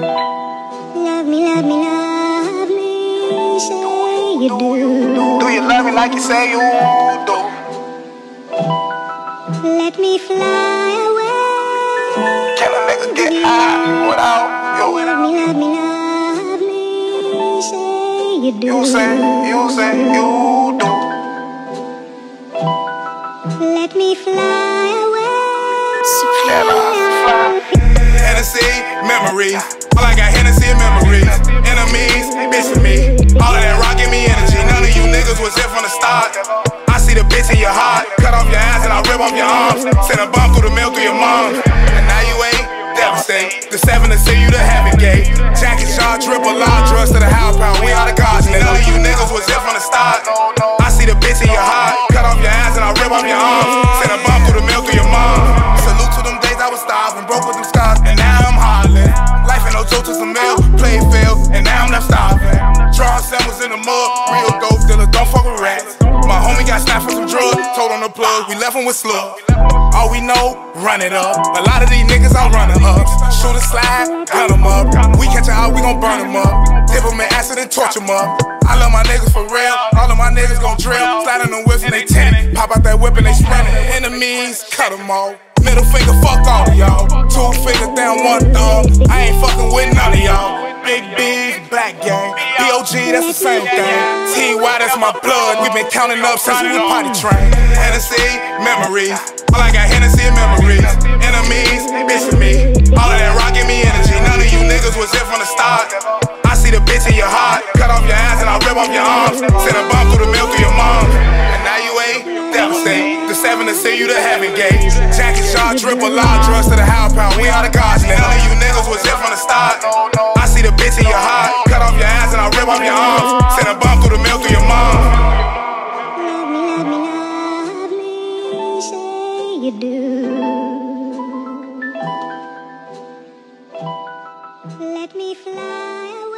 Love me, love me, love me. Say you do. Do you love me like you say you do? Let me fly away. Can a nigga get high without you? Love me, love me, love me. Say you do. You say, you say you do. Let me fly away. Can I fly? Hennessy, memories. All I got Hennessy and memories. Enemies, bitch me. All of that rock give me energy. None of you niggas was here from the start. I see the bitch in your heart. Cut off your ass and I rip off your arms. Send a bomb through the mail through your mom. And now you ain't devastated. The seven to see you the heaven gate. Jacket shot, triple law, left him with slug. All we know, run it up. A lot of these niggas are running ups. Shoot a slide, gun them up. We catch a out, we gon' burn them up. Dip them in acid and torch them up. I love my niggas for real. All of my niggas gon' drill. Slide on them whips and they tinted. Pop out that whip and they sprinting. Enemies, cut them off. Middle finger, fuck all of y'all. Two fingers down, one thumb. I ain't fucking with none of y'all. Big B, black gang. BOG, that's the same thing that's my blood. We've been counting up since we were potty trained. Hennessy, memories. All I got Hennessy and memories. Enemies, bitch for me. All of that rockin' me energy. None of you niggas was there from the start. I see the bitch in your heart. Cut off your ass and I'll rip off your arms. Send a bomb through the milk of your mom. And now you ain't devastated. The seven to send you to heaven gate. Jack and Shaw, triple law, Trust to the high pound. We are the gods. now. None of you niggas was there from the start. I see the bitch in your heart. Cut off your ass and I'll rip off your arms. you do. Let me fly away.